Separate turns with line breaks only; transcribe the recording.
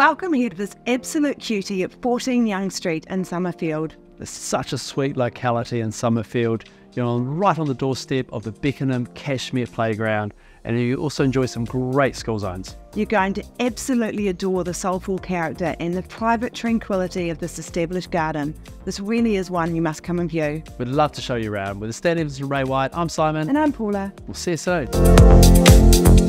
welcome here to this absolute cutie at 14 Young Street in Somerfield.
It's such a sweet locality in Somerfield. You're on, right on the doorstep of the Beckenham Cashmere Playground, and you also enjoy some great school zones.
You're going to absolutely adore the soulful character and the private tranquility of this established garden. This really is one you must come and view.
We'd love to show you around. With the Standevens and Ray White, I'm Simon.
And I'm Paula.
We'll see you soon.